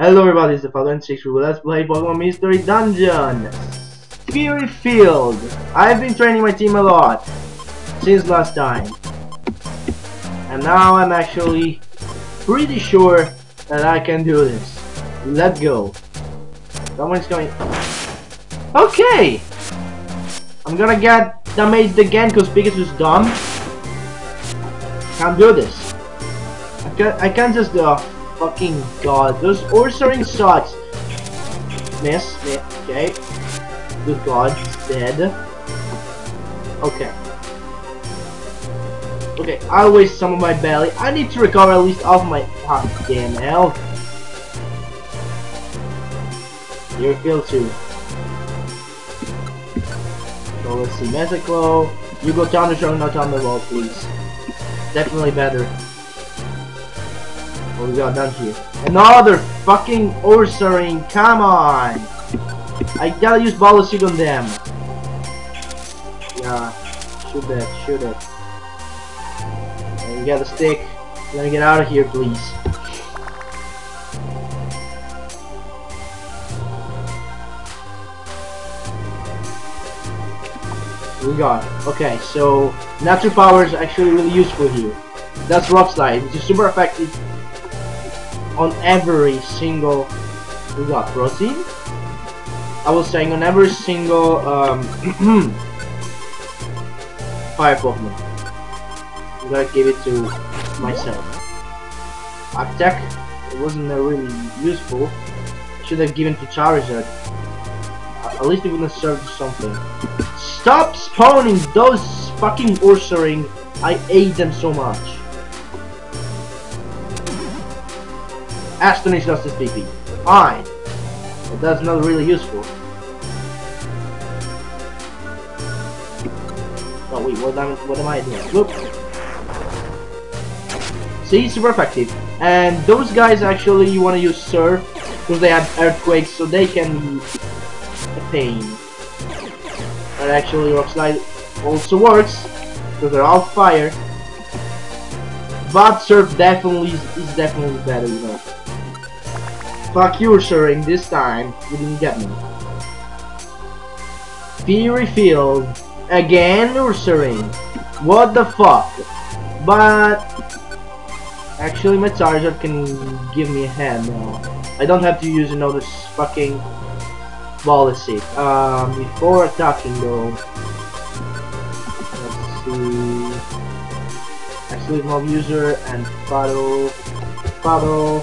Hello everybody, it's the and 6 Let's play Pokemon Mystery Dungeon! Fiery Field! I've been training my team a lot since last time. And now I'm actually pretty sure that I can do this. Let's go. Someone's going... Okay! I'm gonna get damaged again because Pikachu's dumb. Can't do this. I can't, I can't just. Uh, fucking god, those Ursaring sucks. Miss, miss, okay. Good god, dead. Okay. Okay, I'll waste some of my belly. I need to recover at least half of my oh, damn health. You're killed too. So let's see, Mesiclo. You go down the show, not on the wall, please. Definitely better. We got done here? Another fucking Ursaring, come on! I gotta use ball of Ballistic on them. Yeah, shoot that, shoot it. And we got a stick. Let me get out of here, please. We got Okay, so natural power is actually really useful here. That's Rock Slide, which is super effective on every single we got protein I was saying on every single um, fire Pokemon I'm gonna give it to myself? Attack it wasn't really useful. Should have given to Charizard. At least it would have served something. Stop spawning those fucking Ursaring. I hate them so much Astonish Justice PP. Fine. But that's not really useful. Oh wait, what am, what am I doing? Whoop. See, super effective. And those guys actually you want to use Surf because they have earthquakes so they can a pain. And actually Rock Slide also works because they're all fire. But Surf definitely is, is definitely better, you know. Fuck you, Ursaring, this time. You didn't get me. Fiery Field. Again, Ursaring. What the fuck? But... Actually, my Charizard can give me a hand now. I don't have to use another fucking policy. Um, before attacking though. Let's see. Actually, mob user and follow. Follow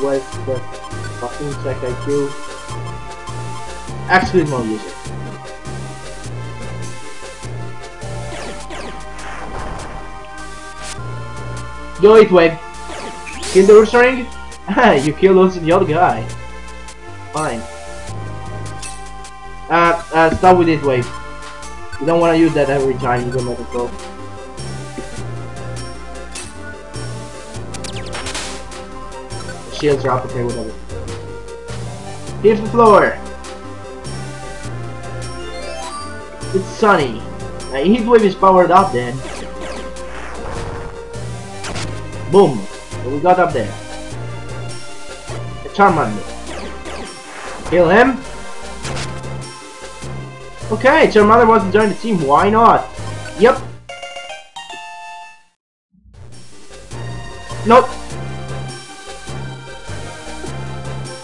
was the fucking check IQ. Actually, no use. Do it, Wave. Kill the Ursaring? you kill also the other guy. Fine. Uh, uh, stop with it, Wave. You don't want to use that every time you don't let it go. shields are up, okay, whatever. Here's the floor! It's sunny. My heat wave is powered up then. Boom! What we got up there? A Charmander. Kill him! Okay, Charmander wants to join the team, why not? Yep. Nope.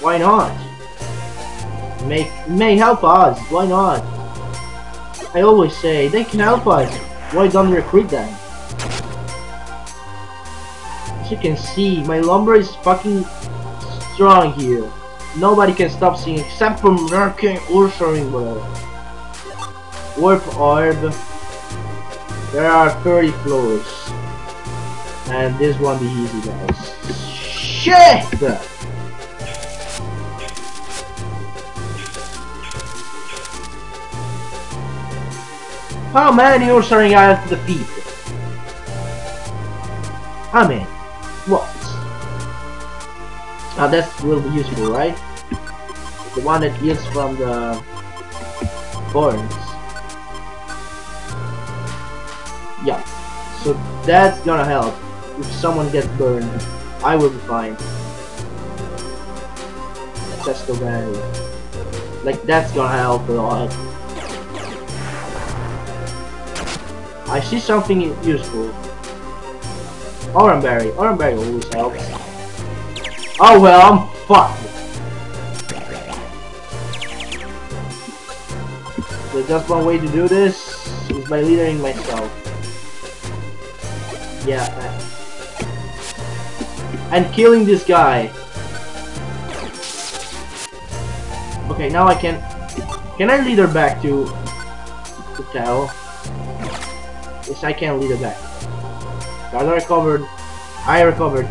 Why not? May, may help us. Why not? I always say, they can help us. Why don't recruit them? As you can see, my lumber is fucking strong here. Nobody can stop seeing except for Merkin Ursaring, bro. Warp Orb. There are 30 floors. And this won't be easy, guys. Shit! How many Ursaring I have to defeat? How many? What? Ah, that will be useful, right? The one that heals from the burns. Yeah. So that's gonna help. If someone gets burned, I will be fine. Testo Berry. Like that's gonna help a lot. I see something useful. Oranberry. Oranberry always helps. Oh well, I'm fucked. There's just one way to do this is by leadering myself. Yeah. And killing this guy. Okay, now I can... Can I lead her back to... To Tell? I can lead her back. I recovered. I recovered.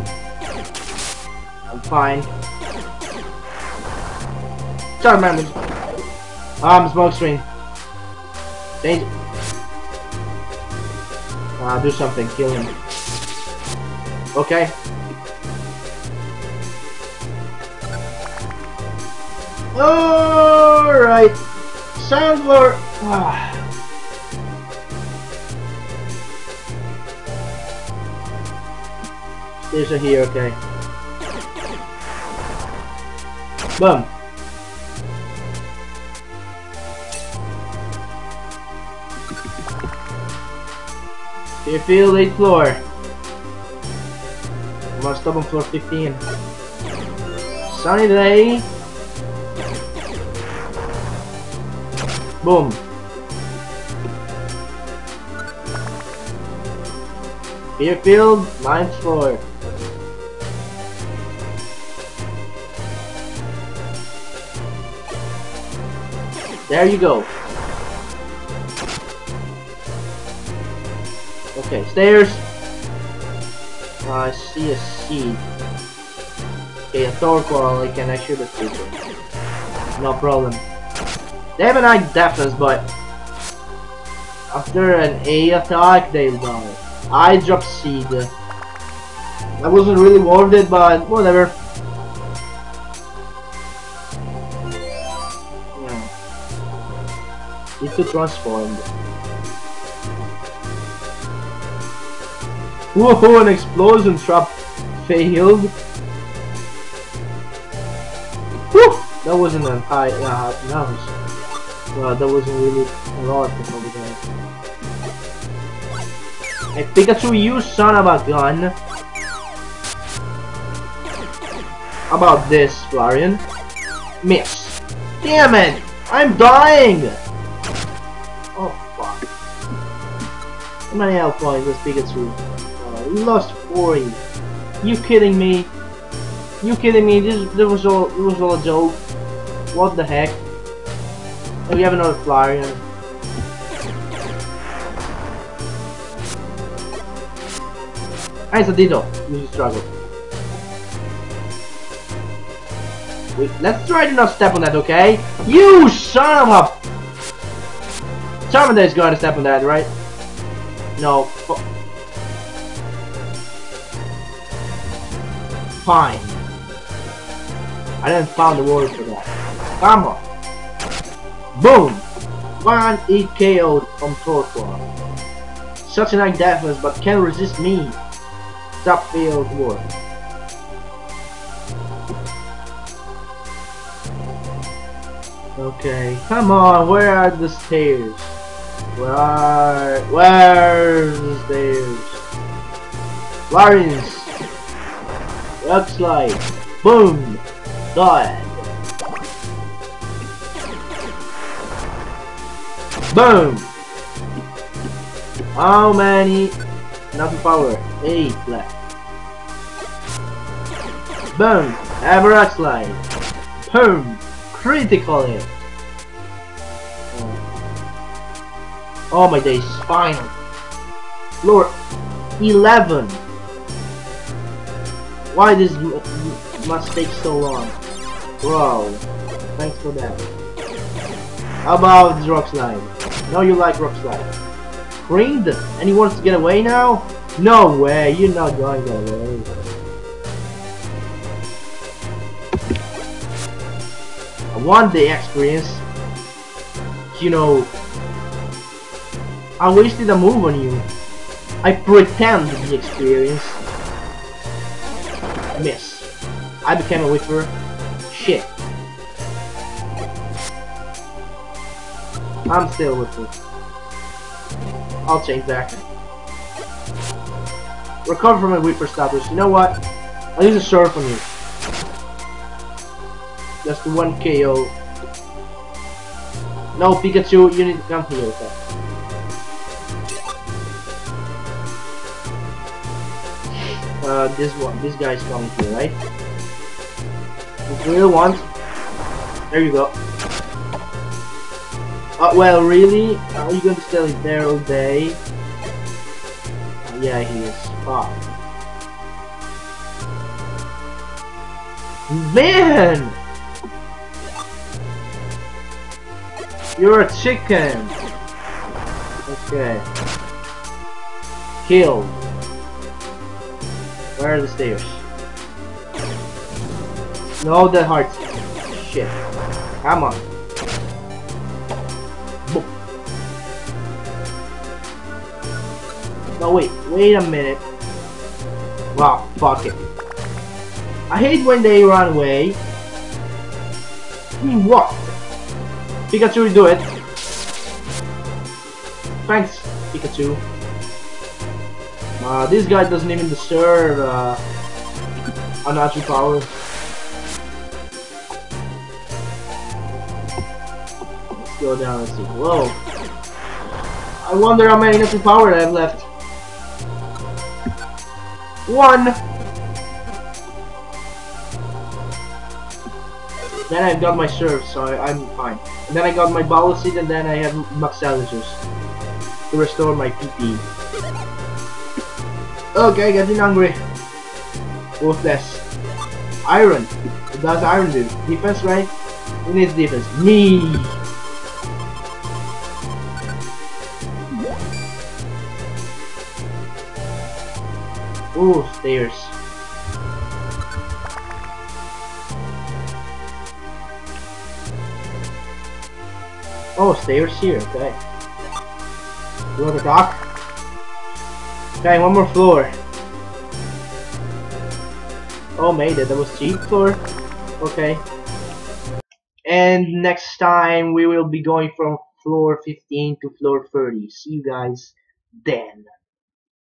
I'm fine. Man. Um, smoke screen. Change. Ah, do something. Kill him. Okay. Alright. Soundlord. Ah. There's a here, okay. Boom. You feel 8th floor. Must stop on floor 15. Sunny day. Boom. Fiery Field, 9th floor. There you go. Okay, stairs. Uh, I see a seed. Okay, a Torkoal, I can actually defeat it. No problem. They have a nice defense, but after an A attack, they'll die. I drop seed. That wasn't really worth it, but whatever. Need to transform. Whoa, an explosion trap failed. Whew! That wasn't a high, uh, nice. Well, that wasn't really a lot over there. Hey Pikachu, you son of a gun! How about this, Flareon? Miss. Damn it! I'm dying! Many health points does Pikachu? We lost 40. You kidding me? You kidding me? This, this was all it was all a joke. What the heck? And we have another Flareon. Ah, it's a Ditto. You struggle. Wait, let's try to not step on that, okay? You son of a... Charmander is going to step on that, right? No. Fine. I didn't find the word for that. Come on. Boom! One E KO'd from. Such a nice defense, but can't resist me. Stop field work. Okay, come on, where are the stairs? Where are... Where's the stairs? Lawrence! Rock slide. Boom. Died. Boom. How many? Enough power. Eight left. Boom. A slide. Boom. Critical hit. Oh my days. Final. Floor 11. Why does this must take so long? Bro, Thanks for that. How about this rock slide? No, you like rock slide. Creamed? And he wants to get away now? No way, you're not going that way. I want the experience. You know, I wasted a move on you. I pretend to be experienced. Miss. I became a whiffer. Shit. I'm still with you. I'll change that. Recover from a Weeper status. You know what? I need use a Surf on you. Just one KO. No, Pikachu, you need to come here. Okay? Uh, this one, this guy's coming here, right? Real one. There you go. Uh, well, really? Are you going to stay there all day? Yeah, he is. Fuck. Man! You're a chicken! Okay. Killed. Where are the stairs? No, the hearts. Shit. Come on. No, wait. Wait a minute. Wow, fuck it. I hate when they run away. Mean, what? Pikachu, do it. Thanks, Pikachu. Uh, this guy doesn't even deserve uh, a natural power. Let's go down and see. Whoa. I wonder how many natural power I have left. One! Then I've got my serve, so I, am fine. And then I got my bowel seed, and then I have Max Maxalicus to restore my PP. Okay, getting hungry. This? Iron. What does iron do? Defense, right? Who needs defense? Me! Ooh, stairs. Oh, stairs here, okay. You want to dock? Okay, one more floor. Oh, made it. That was cheap floor. Okay. And next time we will be going from floor 15 to floor 30. See you guys then.